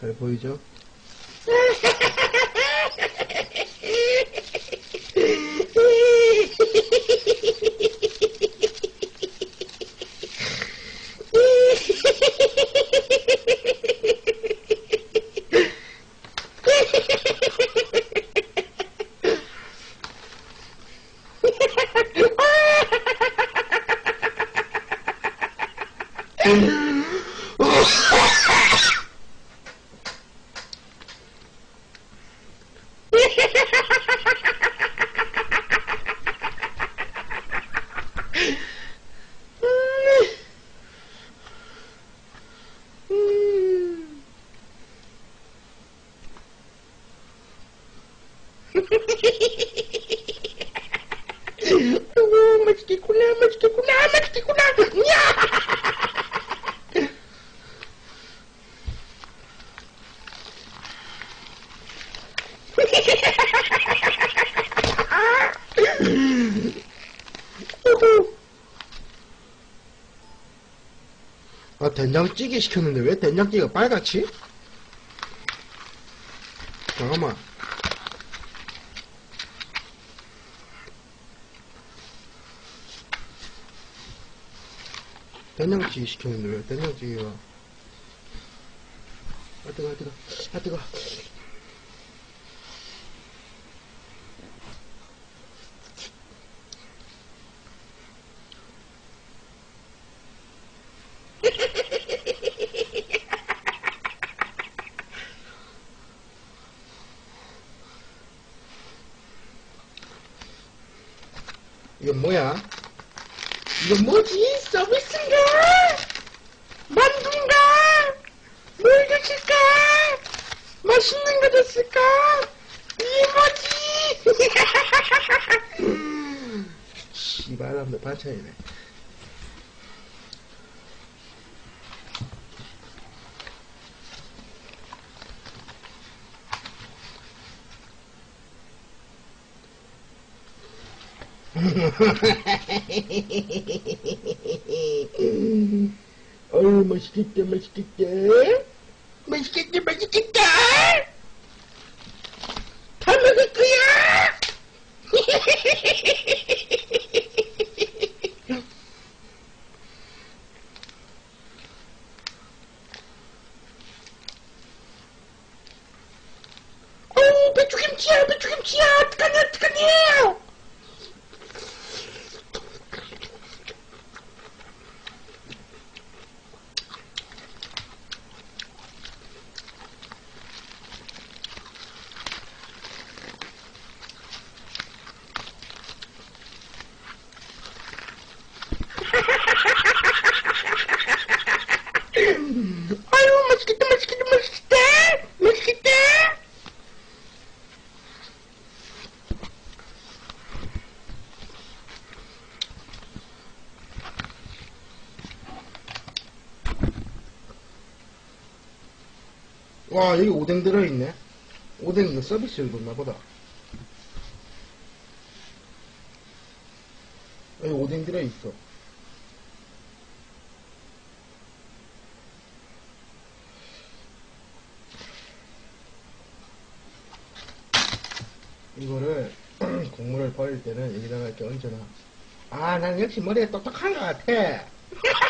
잘 보이죠? 아이고, 맛있겠구나, 맛있겠구나, 맛있겠구나. 야! 아, 된장찌개 시켰는데 왜 된장찌개가 빨갛지? 잠깐만. 된장찌개 시켰는데 왜 된장찌개가. 아 뜨거 아 뜨거. 아 뜨거. 이건 뭐야? 이건 뭐지? 서비스인가? 만두인가? 뭘 줬을까? 맛있는 거 줬을까? 이게 뭐지? 씨발람도 반찬이네. 어우 맛있겠다 맛있겠다 맛있겠다 맛있겠다 다 먹을 거야 어우 배추김치야 배추김치야 어떡하냐 어떡하냐 아유 맛있겠다 맛있겠다 맛있겠다 맛있겠다 와 여기 오뎅 들어있네 오뎅 이거 서비스로 줬나 보다 여기 오뎅 들어있어 이거를 국물을 버릴 때는 여기다가 이렇게 얹어놔. 아, 난 역시 머리가 똑똑한 것 같아.